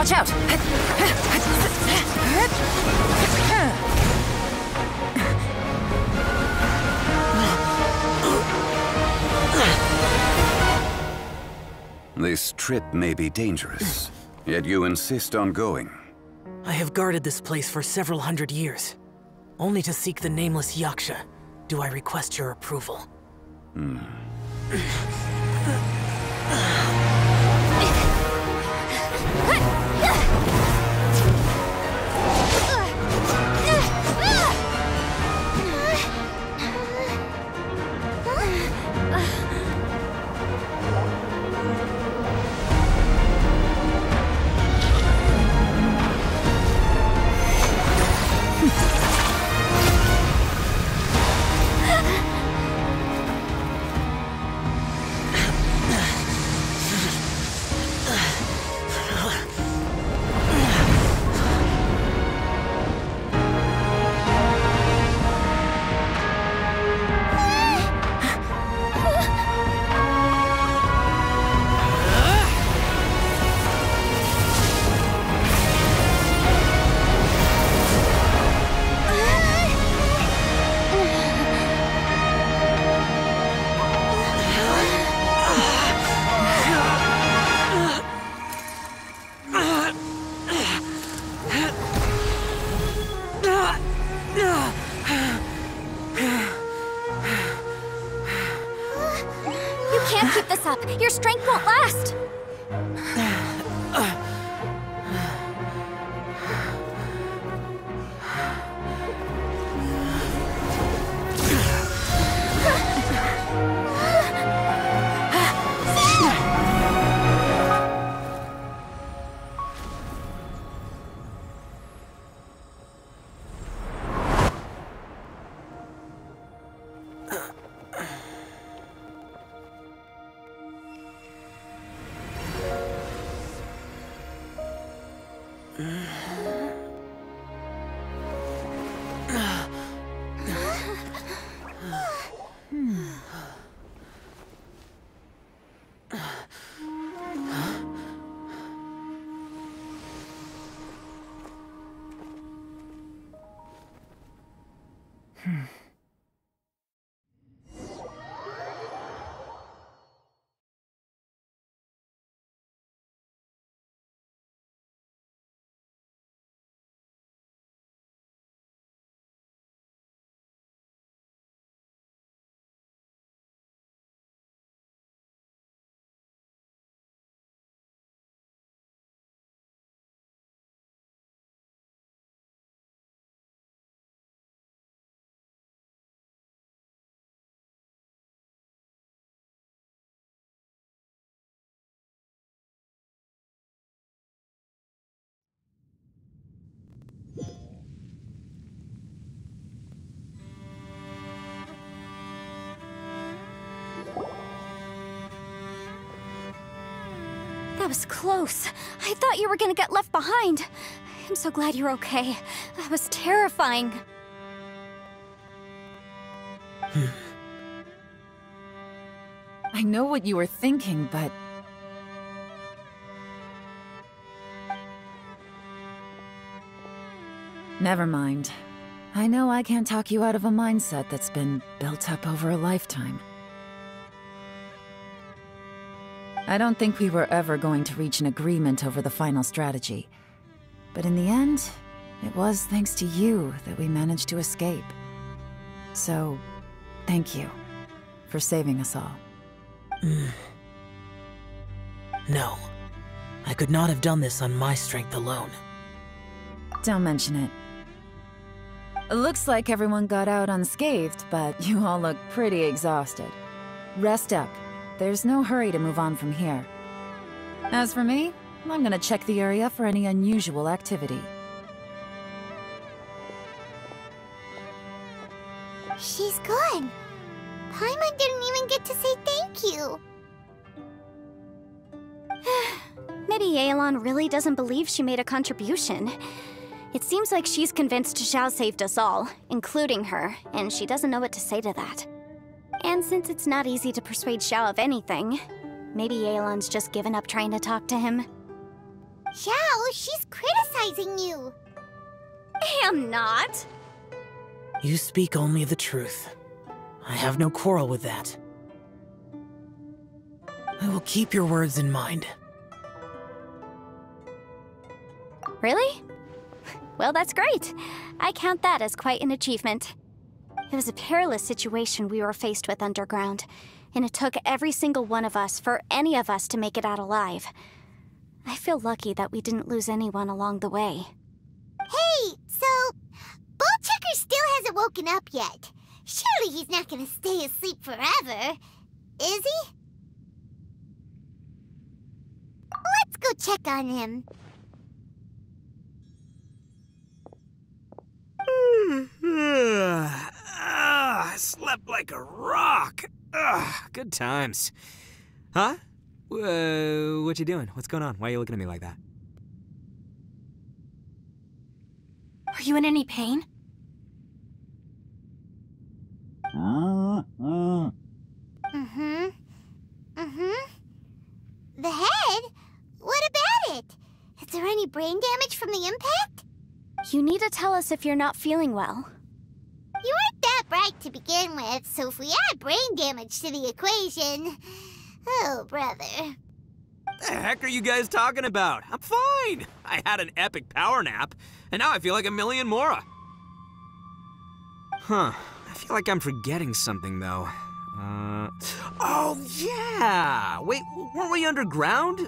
Watch out! This trip may be dangerous, yet you insist on going. I have guarded this place for several hundred years. Only to seek the nameless Yaksha, do I request your approval. You was close. I thought you were gonna get left behind. I'm so glad you're okay. That was terrifying. I know what you were thinking, but... Never mind. I know I can't talk you out of a mindset that's been built up over a lifetime. I don't think we were ever going to reach an agreement over the final strategy. But in the end, it was thanks to you that we managed to escape. So, thank you for saving us all. No. I could not have done this on my strength alone. Don't mention it. It looks like everyone got out unscathed, but you all look pretty exhausted. Rest up. There's no hurry to move on from here. As for me, I'm gonna check the area for any unusual activity. She's gone. Didn't even get to say thank you. Maybe Yelan really doesn't believe she made a contribution. It seems like she's convinced Xiao saved us all, including her, and she doesn't know what to say to that. And since it's not easy to persuade Xiao of anything, maybe Yelan's just given up trying to talk to him. Xiao, she's criticizing you. I am not. You speak only the truth. I have no quarrel with that. I will keep your words in mind. Really? Well, that's great. I count that as quite an achievement. It was a perilous situation we were faced with underground, and it took every single one of us for any of us to make it out alive. I feel lucky that we didn't lose anyone along the way. Hey, so Ballchecker still hasn't woken up yet. Surely he's not gonna stay asleep forever, is he? Let's go check on him. Like a rock. Ugh, good times. Huh? Uh, what you doing? What's going on? Why are you looking at me like that? Are you in any pain? Mm-hmm. Mm-hmm. The head? What about it? Is there any brain damage from the impact? You need to tell us if you're not feeling well. You bright to begin with, so if we add brain damage to the equation... Oh, brother. What the heck are you guys talking about? I'm fine. I had an epic power nap, and now I feel like a million Mora. Huh. I feel like I'm forgetting something, though. Uh... Oh, yeah! Wait, weren't we underground?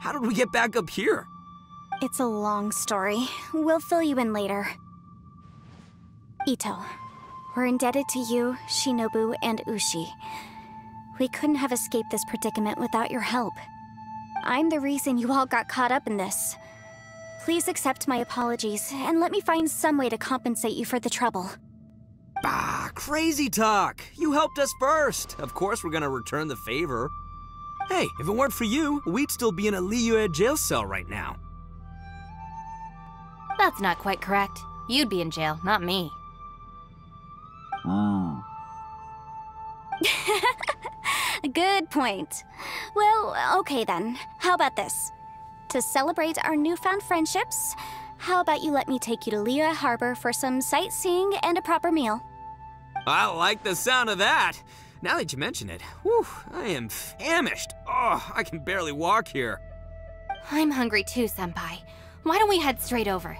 How did we get back up here? It's a long story. We'll fill you in later. Itto, we're indebted to you, Shinobu, and Ushi. We couldn't have escaped this predicament without your help. I'm the reason you all got caught up in this. Please accept my apologies, and let me find some way to compensate you for the trouble. Bah, crazy talk! You helped us first! Of course we're gonna return the favor. Hey, if it weren't for you, we'd still be in a Liyue jail cell right now. That's not quite correct. You'd be in jail, not me. Good point. Well, okay then. How about this? To celebrate our newfound friendships, how about you let me take you to Liyue Harbor for some sightseeing and a proper meal? I like the sound of that. Now that you mention it, whew, I am famished. Oh, I can barely walk here. I'm hungry too, Senpai. Why don't we head straight over?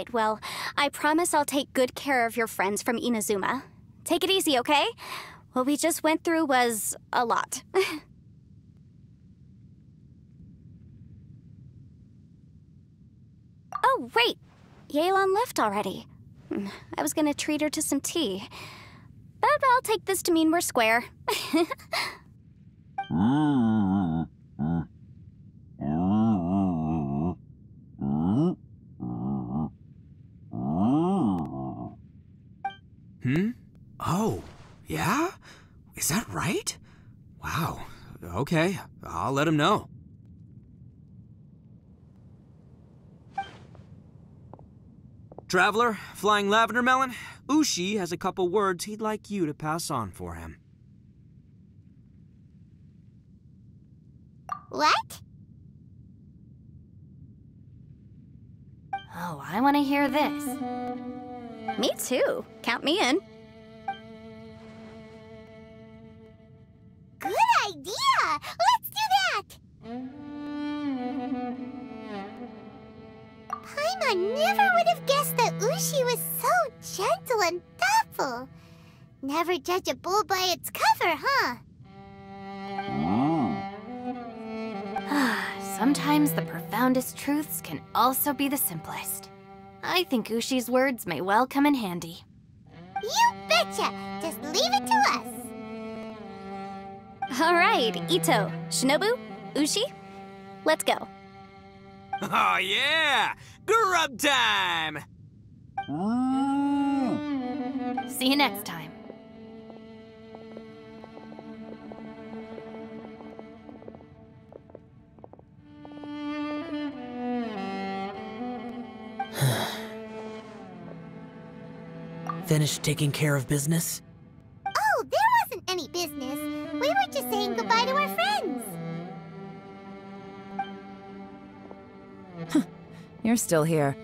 Right, well, I promise I'll take good care of your friends from Inazuma. Take it easy, okay? What we just went through was a lot. oh, wait! Yelan left already. Hmm, I was gonna treat her to some tea. But I'll take this to mean we're square. Hmm? Oh, yeah? Is that right? Wow. Okay, I'll let him know. Traveler, Flying Lavender Melon, Ushi has a couple words he'd like you to pass on for him. What? Oh, I want to hear this. me too. Count me in. Good idea! Let's do that! Paimon never would have guessed that Ushi was so gentle and thoughtful. Never judge a bull by its cover, huh? Hmm. Ah, sometimes the profoundest truths can also be the simplest. I think Ushi's words may well come in handy. You betcha! Just leave it to us. All right, Itto, Shinobu, Ushi, let's go. Oh, yeah! Grub time! Mm. See you next time. Finished taking care of business? Oh, there wasn't any business. We were just saying goodbye to our friends. You're still here.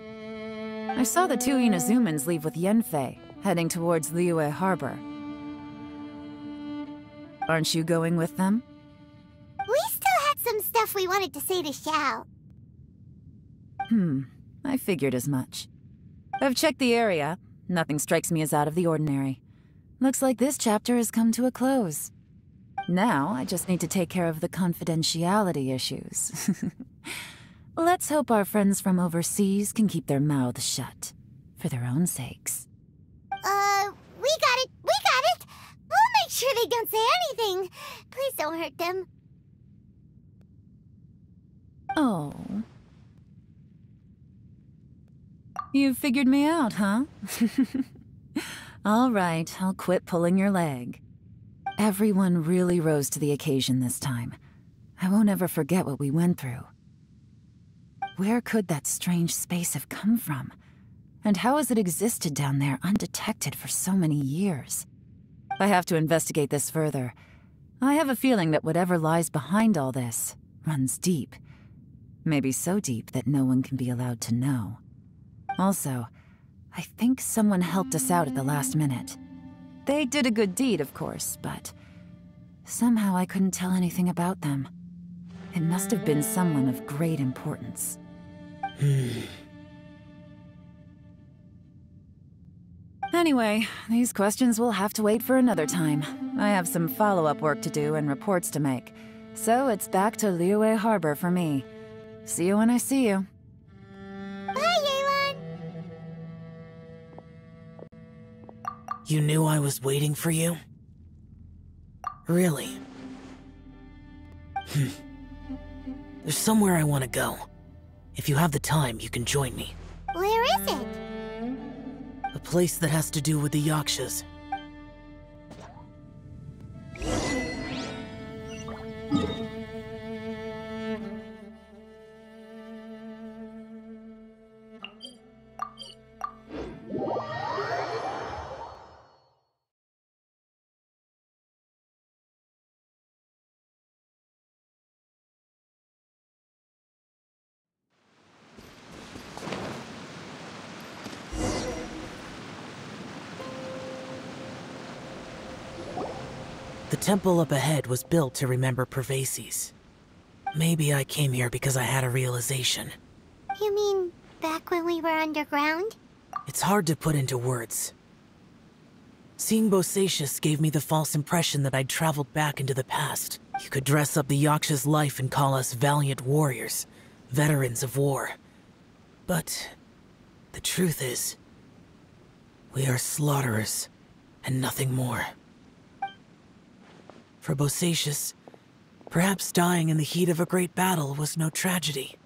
I saw the two Inazumans leave with Yanfei, heading towards Liyue Harbor. Aren't you going with them? We still had some stuff we wanted to say to Xiao. Hmm, I figured as much. I've checked the area. Nothing strikes me as out of the ordinary. Looks like this chapter has come to a close. Now, I just need to take care of the confidentiality issues. Let's hope our friends from overseas can keep their mouths shut. For their own sakes. Uh, we got it. We got it. We'll make sure they don't say anything. Please don't hurt them. Oh. You figured me out, huh? All right, I'll quit pulling your leg. Everyone really rose to the occasion this time. I won't ever forget what we went through. Where could that strange space have come from? And how has it existed down there undetected for so many years? I have to investigate this further. I have a feeling that whatever lies behind all this runs deep. Maybe so deep that no one can be allowed to know. Also, I think someone helped us out at the last minute. They did a good deed, of course, but somehow I couldn't tell anything about them. It must have been someone of great importance. Anyway, these questions will have to wait for another time. I have some follow-up work to do and reports to make. So it's back to Liyue Harbor for me. See you when I see you. You knew I was waiting for you? Really? Hmm. There's somewhere I want to go. If you have the time, you can join me. Where is it? A place that has to do with the Yakshas. The temple up ahead was built to remember Pervases. Maybe I came here because I had a realization. You mean back when we were underground? It's hard to put into words. Seeing Bosacius gave me the false impression that I'd traveled back into the past. You could dress up the Yaksha's life and call us valiant warriors, veterans of war. But the truth is, we are slaughterers and nothing more. For Bosacius, perhaps dying in the heat of a great battle was no tragedy.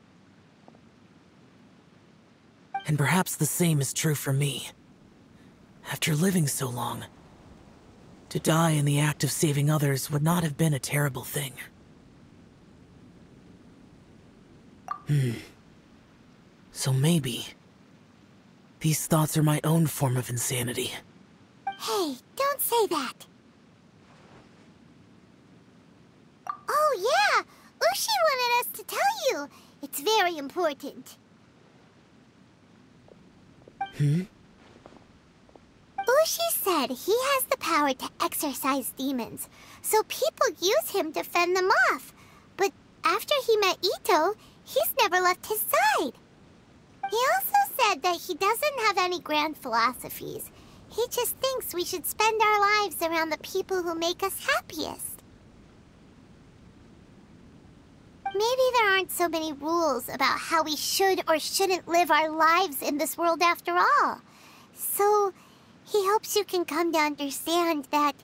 And perhaps the same is true for me. After living so long, to die in the act of saving others would not have been a terrible thing. Hmm. So maybe... These thoughts are my own form of insanity. Hey, don't say that. Oh, yeah! Ushi wanted us to tell you. It's very important. Hmm? Ushi said he has the power to exorcise demons, so people use him to fend them off. But after he met Itto, he's never left his side. He also said that he doesn't have any grand philosophies. He just thinks we should spend our lives around the people who make us happiest. Maybe there aren't so many rules about how we should or shouldn't live our lives in this world after all. So, he hopes you can come to understand that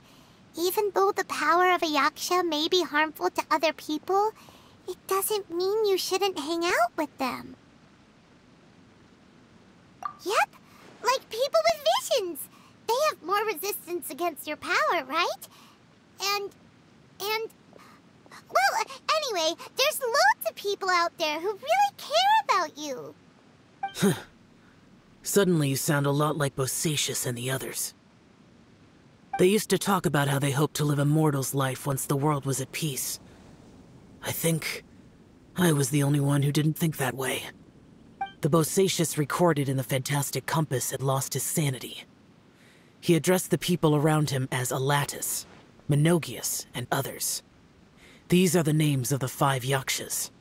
even though the power of a yaksha may be harmful to other people, it doesn't mean you shouldn't hang out with them. Yep, like people with visions. They have more resistance against your power, right? And, and, well, anyway, there's loads of people out there who really care about you. Suddenly, you sound a lot like Bosacius and the others. They used to talk about how they hoped to live a mortal's life once the world was at peace. I think I was the only one who didn't think that way. The Bosacius recorded in the Fantastic Compass had lost his sanity. He addressed the people around him as Alatus, Menogias, and others. These are the names of the five Yakshas.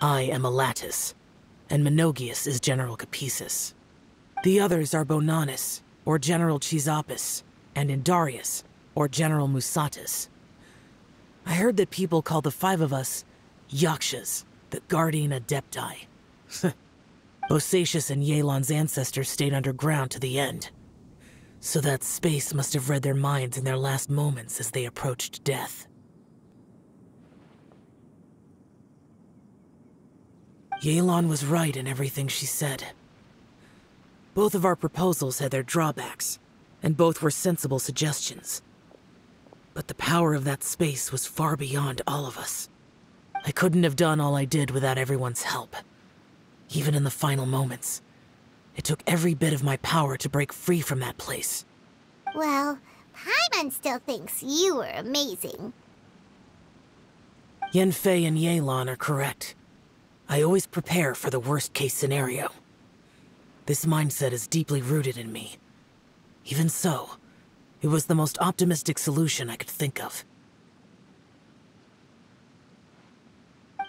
I am Alatus, and Menogias is General Capisis. The others are Bonanus, or General Chisapis, and Indarias, or General Musatus. I heard that people call the five of us Yakshas, the Guardian Adepti. Bosacius and Yelan's ancestors stayed underground to the end. So that space must have read their minds in their last moments as they approached death. Yelan was right in everything she said. Both of our proposals had their drawbacks, and both were sensible suggestions. But the power of that space was far beyond all of us. I couldn't have done all I did without everyone's help. Even in the final moments. It took every bit of my power to break free from that place. Well, Paimon still thinks you were amazing. Yanfei and Yelan are correct. I always prepare for the worst case scenario. This mindset is deeply rooted in me. Even so, it was the most optimistic solution I could think of.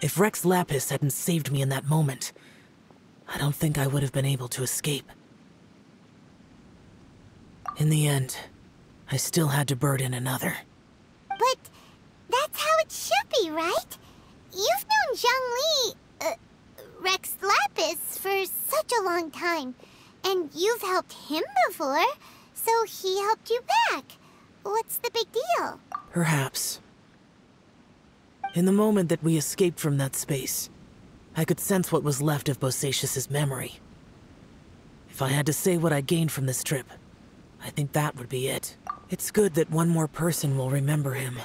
If Rex Lapis hadn't saved me in that moment, I don't think I would have been able to escape. In the end, I still had to burden another. But that's how it should be, right? You've known Zhongli, Rex Lapis, for such a long time. And you've helped him before, so he helped you back. What's the big deal? Perhaps. In the moment that we escaped from that space, I could sense what was left of Bosacius's memory. If I had to say what I gained from this trip, I think that would be it. It's good that one more person will remember him.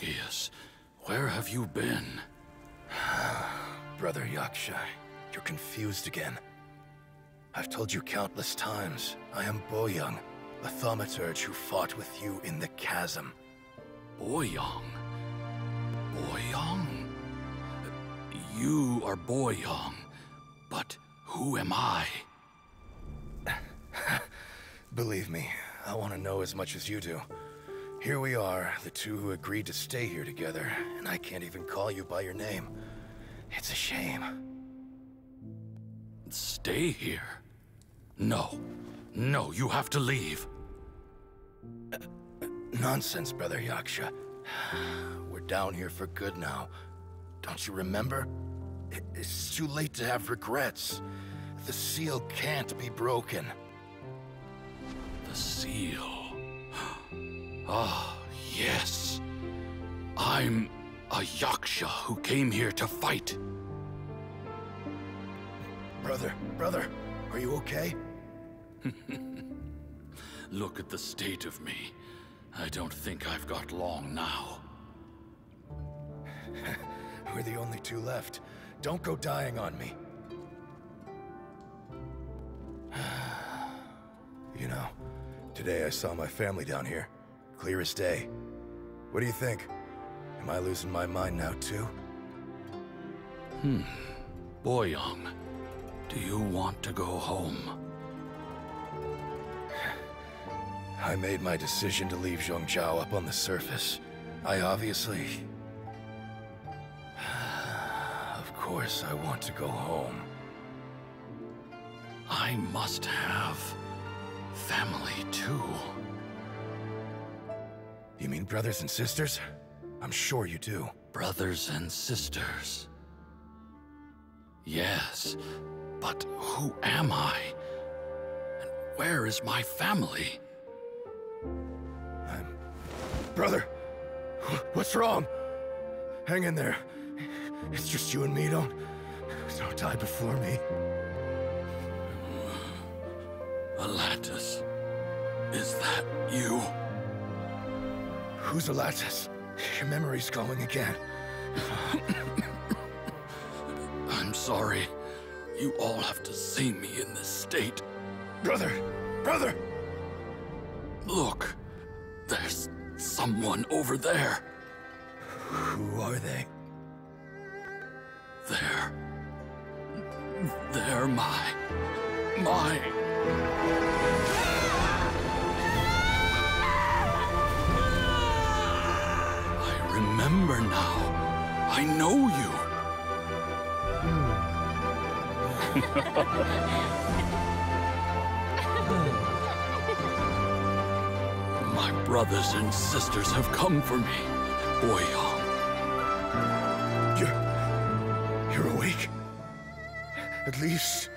Menogias, where have you been? Brother Yaksha, you're confused again. I've told you countless times, I am Boyang, the thaumaturge who fought with you in the chasm. Boyang? Boyang? You are Boyang, but who am I? Believe me, I want to know as much as you do. Here we are, the two who agreed to stay here together, and I can't even call you by your name. It's a shame. Stay here? No. No, you have to leave. Nonsense, Brother Yaksha. We're down here for good now. Don't you remember? It's too late to have regrets. The seal can't be broken. The seal. Ah, yes. I'm a Yaksha who came here to fight. Brother, brother, are you okay? Look at the state of me. I don't think I've got long now. We're the only two left. Don't go dying on me. you know, today I saw my family down here. Clear as day. What do you think? Am I losing my mind now too? Hmm. Boyang, do you want to go home? I made my decision to leave Zhongzhao up on the surface. I obviously... of course I want to go home. I must have family too. You mean brothers and sisters? I'm sure you do. Brothers and sisters. Yes, but who am I? And where is my family? I'm... Brother! What's wrong? Hang in there. It's just you and me, don't... Don't die before me. Alatus, is that you? Who's Alatus? Your memory's going again. I'm sorry. You all have to see me in this state. Brother! Brother! Look, there's someone over there. Who are they? They're. They're my. my. Remember now. I know you. My brothers and sisters have come for me, Boyang. Uh, you're. You're awake? At least.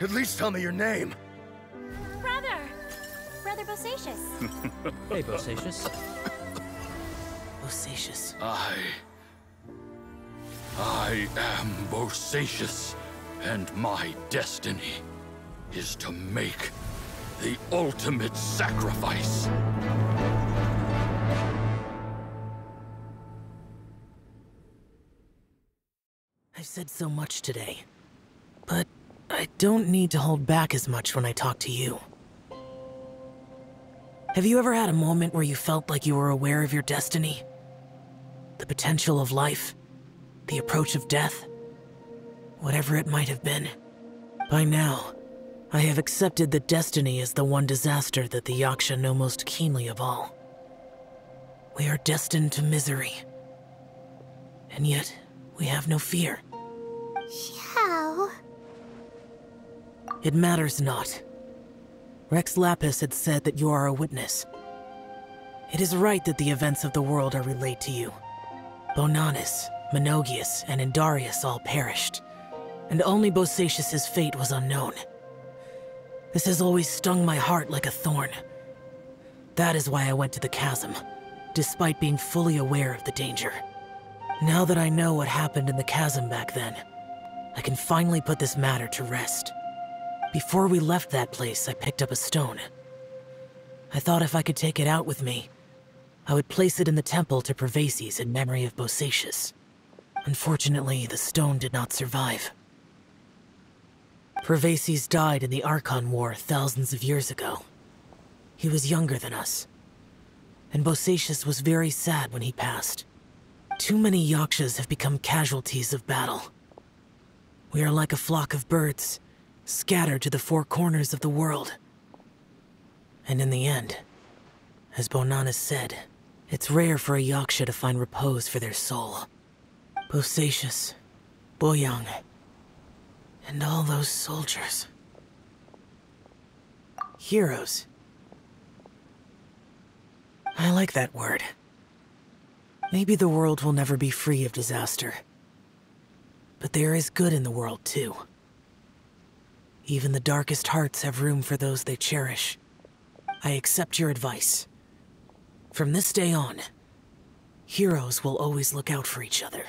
At least tell me your name. Brother! Brother Bosacius. Hey, Bosacius. I. I am Bosacius, and my destiny is to make the ultimate sacrifice. I've said so much today, but I don't need to hold back as much when I talk to you. Have you ever had a moment where you felt like you were aware of your destiny? The potential of life? The approach of death? Whatever it might have been. By now, I have accepted that destiny is the one disaster that the Yaksha know most keenly of all. We are destined to misery. And yet, we have no fear. Xiao. It matters not. Rex Lapis had said that you are a witness. It is right that the events of the world are relayed to you. Bonanus, Menogias, and Indarias all perished, and only Bosacius's fate was unknown. This has always stung my heart like a thorn. That is why I went to the chasm, despite being fully aware of the danger. Now that I know what happened in the chasm back then, I can finally put this matter to rest. Before we left that place, I picked up a stone. I thought if I could take it out with me, I would place it in the temple to Pervases in memory of Bosacius. Unfortunately, the stone did not survive. Pervases died in the Archon War thousands of years ago. He was younger than us. And Bosacius was very sad when he passed. Too many Yakshas have become casualties of battle. We are like a flock of birds, scattered to the four corners of the world. And in the end, as Bonanus said, it's rare for a Yaksha to find repose for their soul. Bosacius, Boyang, and all those soldiers. Heroes. I like that word. Maybe the world will never be free of disaster. But there is good in the world, too. Even the darkest hearts have room for those they cherish. I accept your advice. From this day on, heroes will always look out for each other.